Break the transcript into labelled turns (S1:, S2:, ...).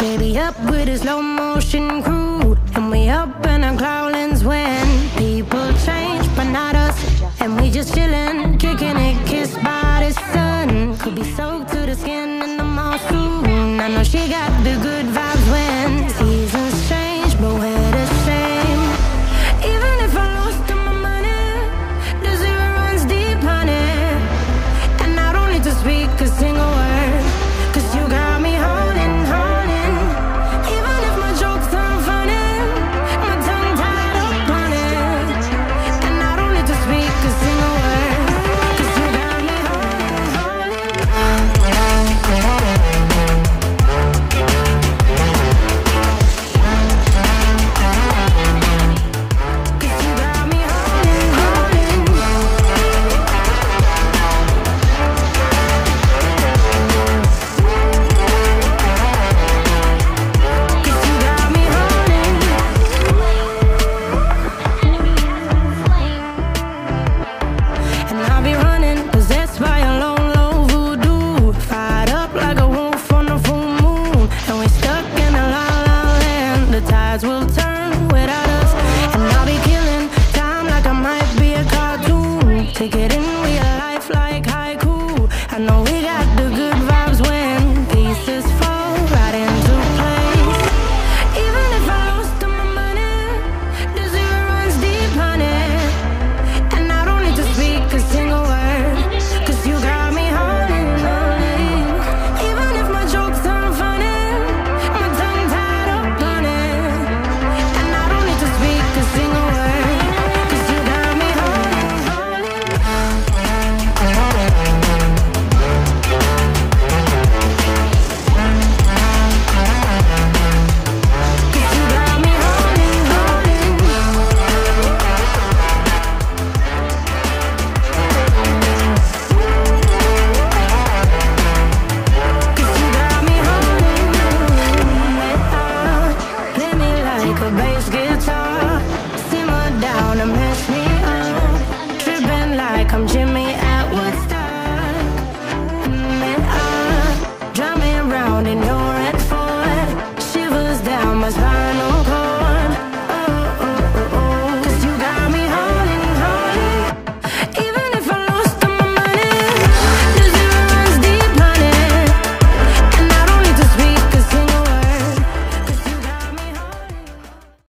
S1: Maybe up with a slow motion crew, and we up in our cloudlands when. tides will turn without us. And I'll be killing time like I might be a cartoon. Take it in, we a life like haiku. I know we got.